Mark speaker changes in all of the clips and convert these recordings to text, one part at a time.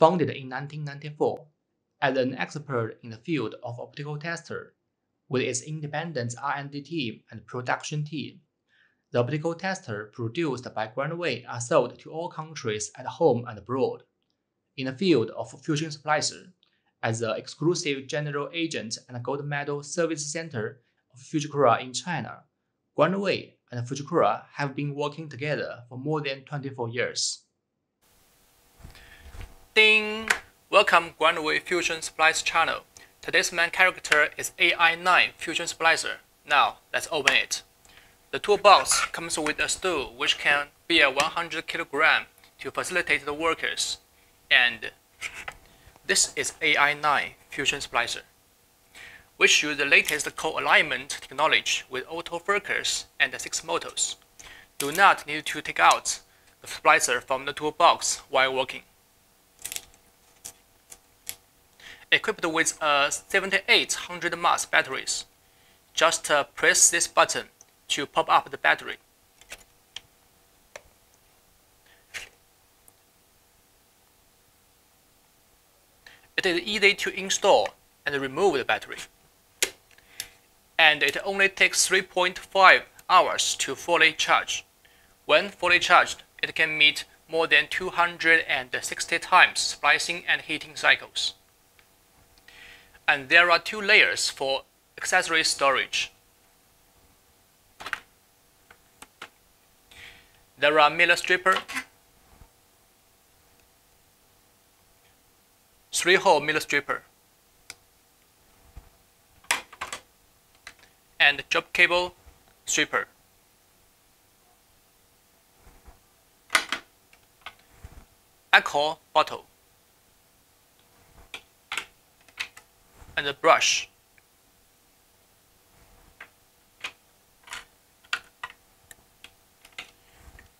Speaker 1: Founded in 1994 as an expert in the field of optical tester, with its independent R&D team and production team, the optical tester produced by Grandway are sold to all countries at home and abroad. In the field of fusion splicer, as the exclusive general agent and gold medal service center of Fujikura in China, Grandway and Fujikura have been working together for more than 24 years.
Speaker 2: Ding! Welcome Grandway Fusion Splice channel. Today's main character is AI9 Fusion Splicer. Now, let's open it. The toolbox comes with a stool which can bear 100 kg to facilitate the workers. And this is AI9 Fusion Splicer, which uses the latest co-alignment technology with autofocus and 6 motors. Do not need to take out the splicer from the toolbox while working. Equipped with a 7800 mAh batteries, just uh, press this button to pop up the battery. It is easy to install and remove the battery. And it only takes 3.5 hours to fully charge. When fully charged, it can meet more than 260 times splicing and heating cycles. And there are two layers for accessory storage. There are Miller stripper, three-hole Miller stripper, and drop cable stripper. Alcohol bottle and a brush.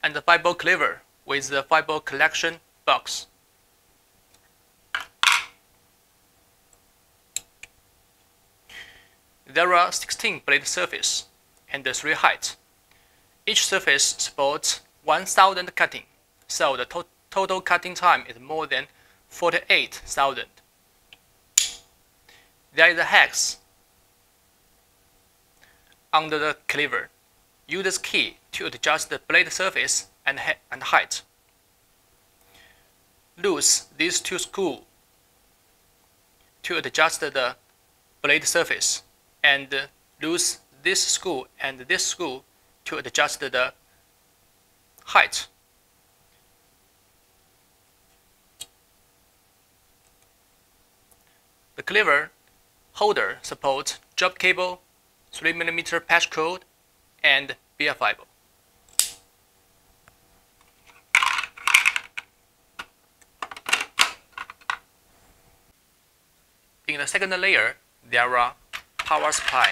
Speaker 2: and the fiber cleaver with the fiber collection box. There are 16 blade surfaces and 3 heights. Each surface supports 1000 cutting, so the to total cutting time is more than 48,000. There is a hex under the cleaver. Use this key to adjust the blade surface and, and height. Loose these two screws to adjust the blade surface and loose this screw and this screw to adjust the height. The cleaver holder supports drop cable, 3mm patch cord, and via fiber. In the second layer, there are power supply.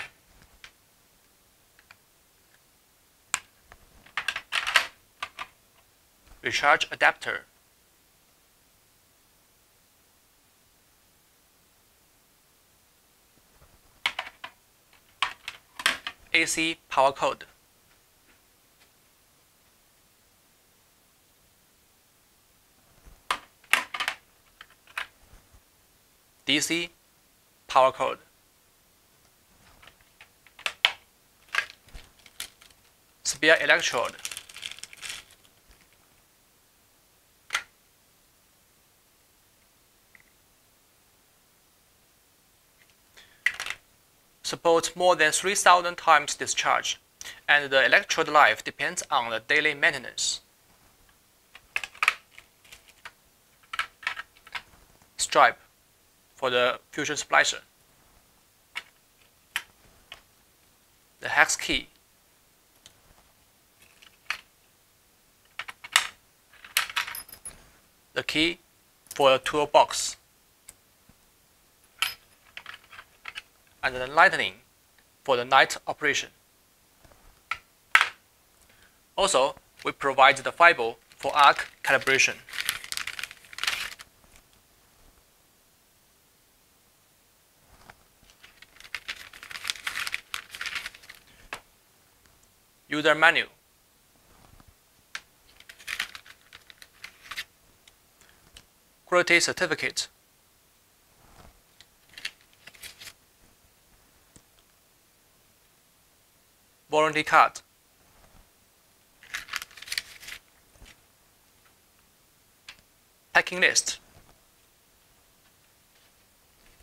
Speaker 2: Recharge adapter. AC power cord. DC power cord. Spare electrode. Supports more than 3000 times discharge, and the electrode life depends on the daily maintenance. Stripe for the fusion splicer. The hex key. The key for the toolbox. And the lightning for the night operation. Also, we provide the fiber for arc calibration. user menu. quality certificate, warranty card, packing list,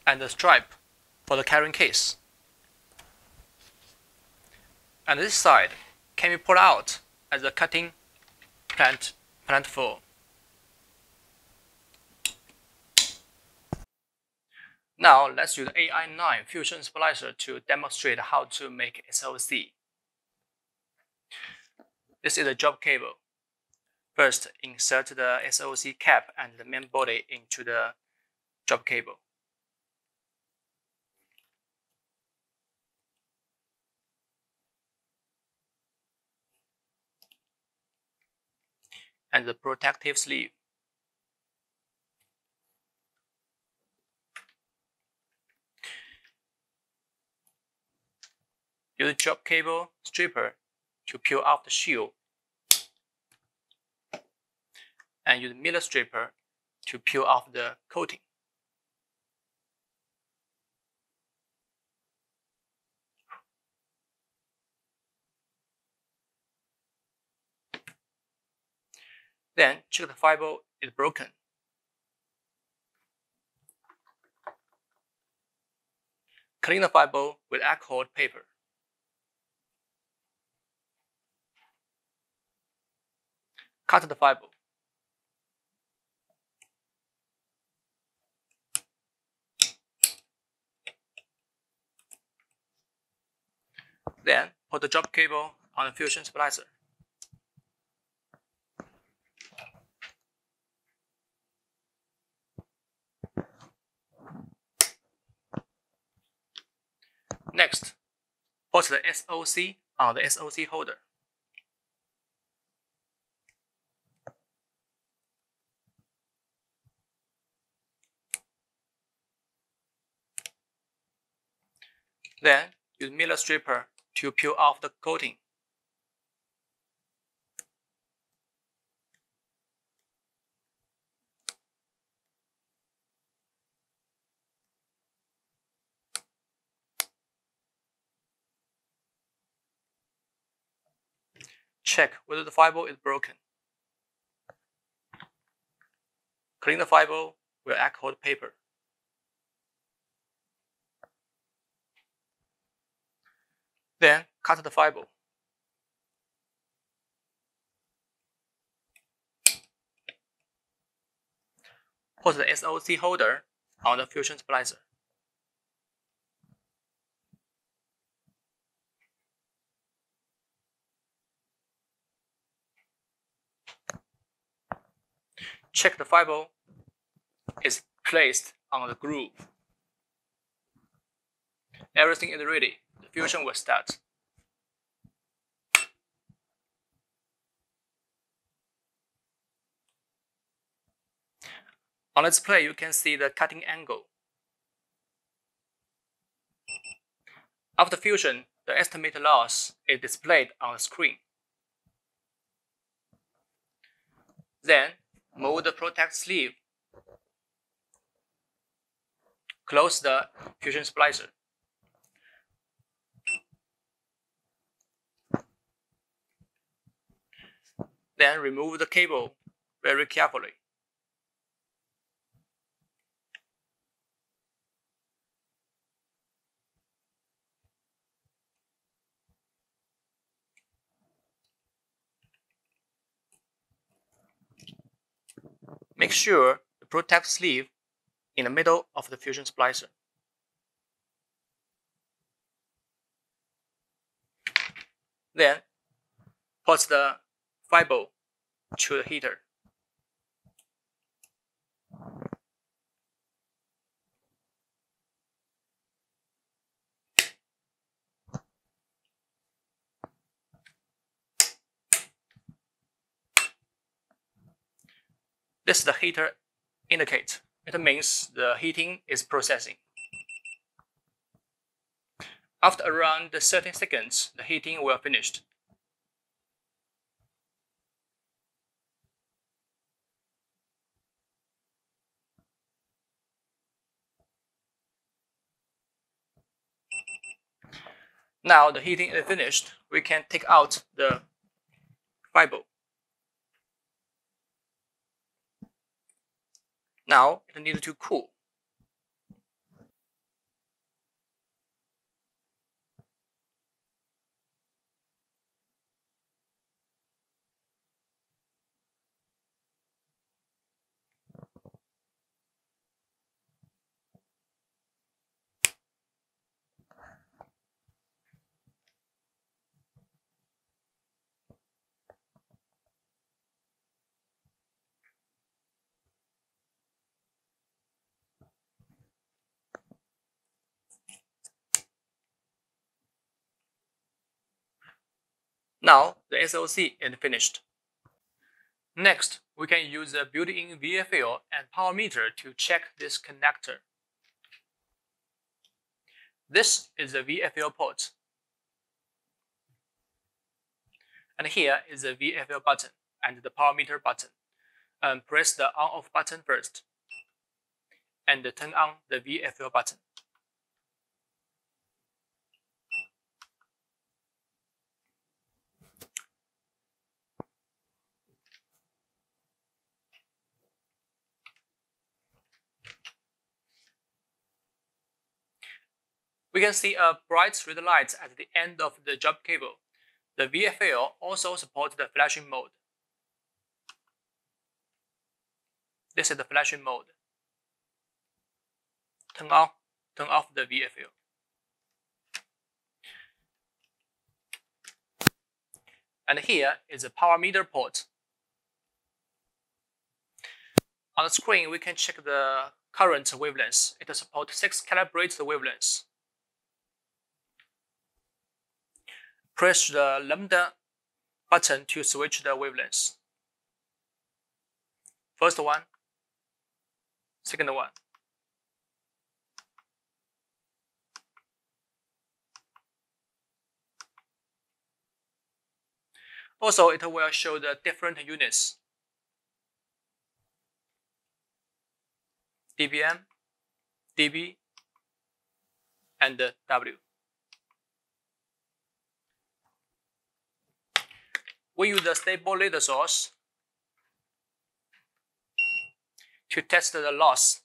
Speaker 2: and the stripe for the carrying case. And this side can be pulled out as a cutting plant, plant floor. Now let's use AI9 Fusion Splicer to demonstrate how to make SOC. This is a drop cable. First, insert the SOC cap and the main body into the drop cable. and the protective sleeve. Use drop cable stripper to peel off the shield and use Miller stripper to peel off the coating. Then check the fiber is broken. Clean the fiber with alcohol paper. Cut the fiber. Then put the drop cable on the fusion splicer. Next, put the SOC on the SOC holder. Then use Miller stripper to peel off the coating. Check whether the fiber is broken. Clean the fiber with alcohol paper. Then cut the fiber. Put the SOC holder on the fusion splicer. Check the fiber is placed on the groove. Everything is ready. The fusion will start. On this play, you can see the cutting angle. After fusion, the estimated loss is displayed on the screen. Then, move the protect sleeve. Close the fusion splicer. Then remove the cable very carefully. Make sure the protect sleeve in the middle of the fusion splicer. Then put the fiber to the heater. This is the heater indicate. It means the heating is processing. After around 30 seconds, the heating will finished. Now the heating is finished. We can take out the fiber. Now it needs to cool. Now the SOC is finished. Next, we can use the built-in VFL and power meter to check this connector. This is the VFL port. And here is the VFL button and the power meter button. And press the on-off button first. And turn on the VFL button. We can see a bright red light at the end of the drop cable. The VFL also supports the flashing mode. This is the flashing mode. Turn on, turn off the VFL. And here is the power meter port. On the screen, we can check the current wavelengths. It supports six calibrated wavelengths. Press the lambda button to switch the wavelengths. First one, second one. Also, it will show the different units. dBm, dB, and W. we use a stable laser source to test the loss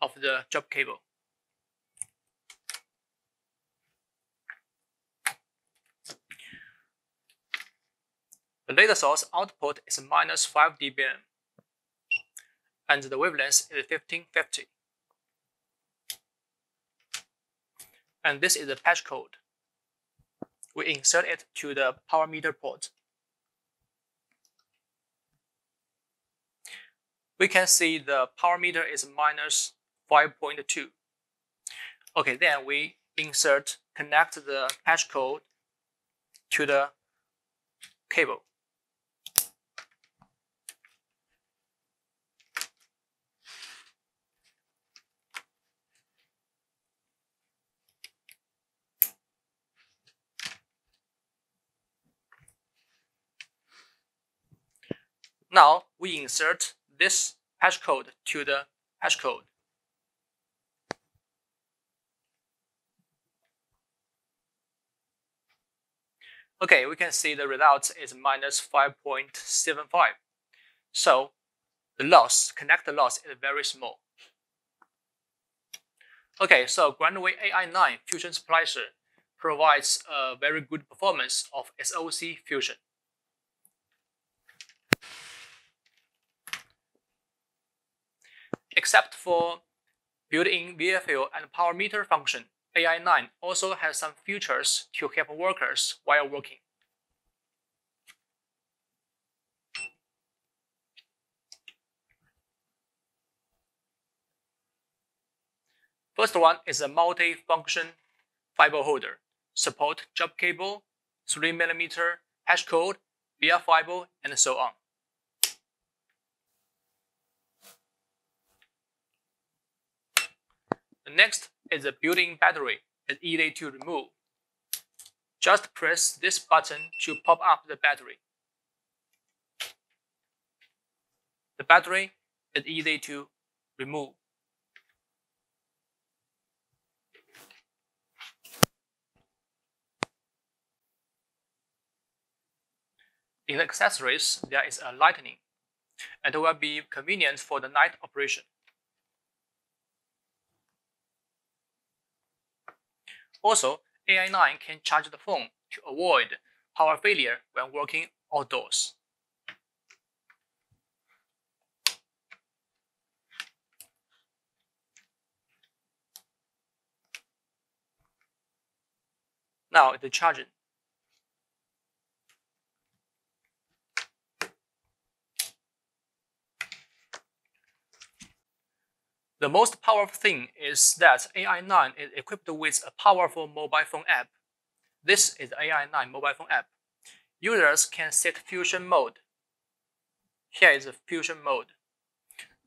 Speaker 2: of the drop cable. The laser source output is minus 5 dBm, and the wavelength is 1550. And this is the patch cord. We insert it to the power meter port. We can see the power meter is minus 5.2. Okay, then we insert, connect the patch cord to the cable. Now we insert this hash code to the hash code. Okay, we can see the result is minus 5.75. So the loss, connector loss is very small. Okay, so Grandway AI9 Fusion Splicer provides a very good performance of SOC fusion. Except for built-in VFL and power meter function, AI9 also has some features to help workers while working. First one is a multi-function fiber holder. Support drop cable, 3mm patch cord, via fiber, and so on. Next is the built-in battery. It's easy to remove. Just press this button to pop up the battery. The battery is easy to remove. In the accessories, there is a lightning. It will be convenient for the night operation. Also, AI9 can charge the phone to avoid power failure when working outdoors. Now it's charging. The most powerful thing is that AI9 is equipped with a powerful mobile phone app. This is AI9 mobile phone app. Users can set fusion mode. Here is the fusion mode.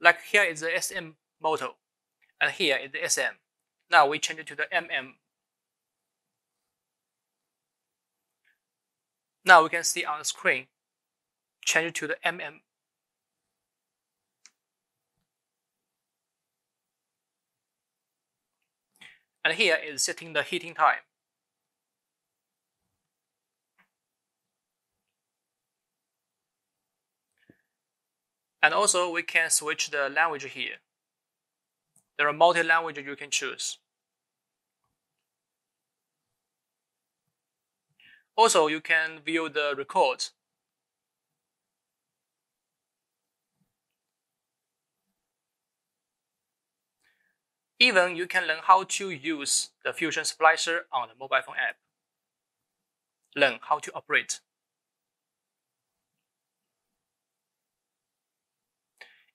Speaker 2: Like here is the SM moto, and here is the SM. Now we change it to the MM. Now we can see on the screen, change it to the MM And here is setting the heating time. And also we can switch the language here. There are multi-language you can choose. Also, you can view the records Even you can learn how to use the Fusion Splicer on the mobile phone app. Learn how to operate.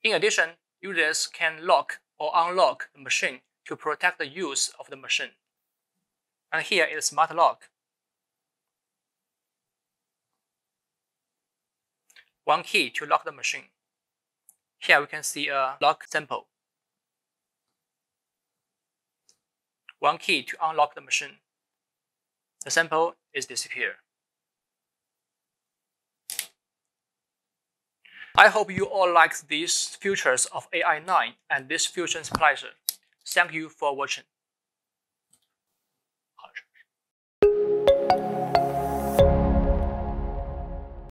Speaker 2: In addition, users can lock or unlock the machine to protect the use of the machine. And here is Smart Lock. One key to lock the machine. Here we can see a lock sample. One key to unlock the machine. The sample is disappear. I hope you all like these features of AI9 and this Fusion Splicer. Thank you for watching.